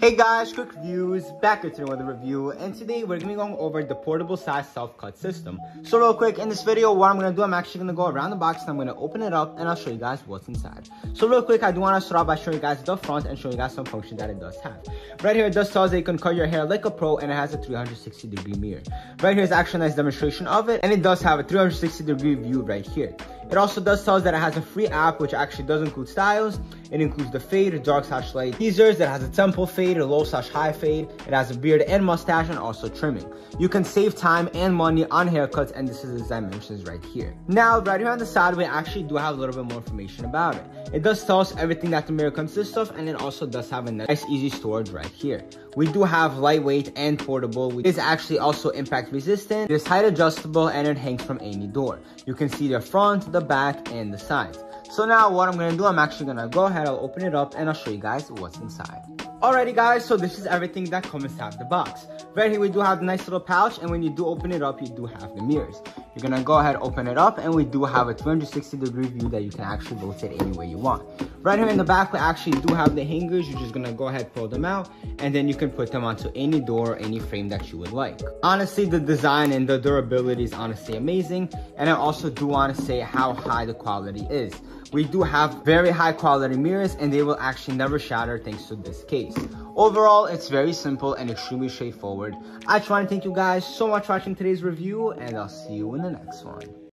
Hey guys, quick Views, back with another review, and today we're going to be going over the portable size self-cut system. So real quick, in this video, what I'm going to do, I'm actually going to go around the box and I'm going to open it up and I'll show you guys what's inside. So real quick, I do want to start off by showing you guys the front and showing you guys some functions that it does have. Right here, it does tell us that you can cut your hair like a pro and it has a 360 degree mirror. Right here is actually a nice demonstration of it, and it does have a 360 degree view right here. It also does tell us that it has a free app, which actually does include styles. It includes the fade, a dark slash light teasers. It has a temple fade, a low slash high fade. It has a beard and mustache and also trimming. You can save time and money on haircuts and this is the dimensions right here. Now, right here on the side, we actually do have a little bit more information about it. It does tell us everything that the mirror consists of and it also does have a nice easy storage right here. We do have lightweight and portable. It is actually also impact resistant. It is height adjustable and it hangs from any door. You can see the front, the back, and the sides. So now what I'm gonna do, I'm actually gonna go ahead, I'll open it up and I'll show you guys what's inside. Alrighty guys, so this is everything that comes inside the box. Right here we do have the nice little pouch and when you do open it up, you do have the mirrors. You're gonna go ahead, open it up and we do have a 360 degree view that you can actually rotate any way you want. Right here in the back, we actually do have the hangers. You're just gonna go ahead, pull them out and then you can put them onto any door or any frame that you would like. Honestly, the design and the durability is honestly amazing. And I also do wanna say how high the quality is. We do have very high quality mirrors and they will actually never shatter thanks to this case. Overall, it's very simple and extremely straightforward. I just want to thank you guys so much for watching today's review and I'll see you in the next one.